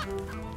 Ha ha ha!